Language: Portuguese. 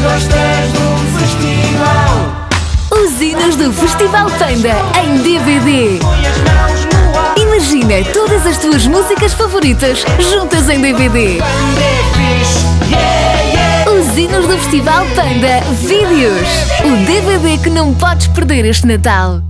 gostas do festival. Os do Festival Panda em DVD. Imagina todas as tuas músicas favoritas juntas em DVD. Usinas. Os do Festival Panda Vídeos. O DVD que não podes perder este Natal.